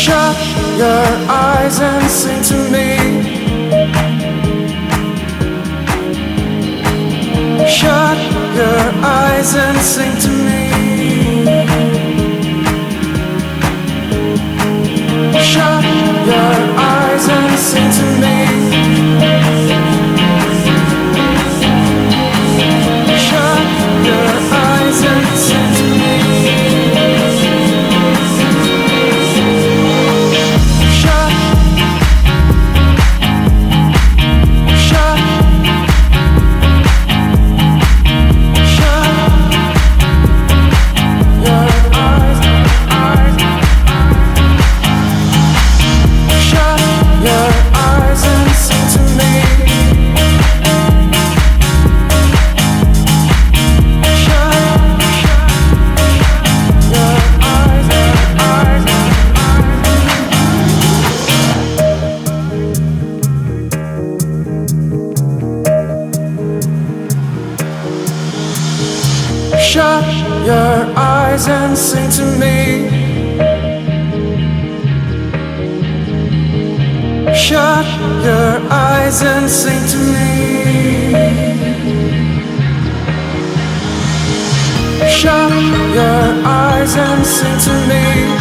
Shut your eyes and sing to me. Shut your eyes and sing to me. Your eyes and sing to me. Shut your eyes and sing to me. Shut your eyes and sing to me.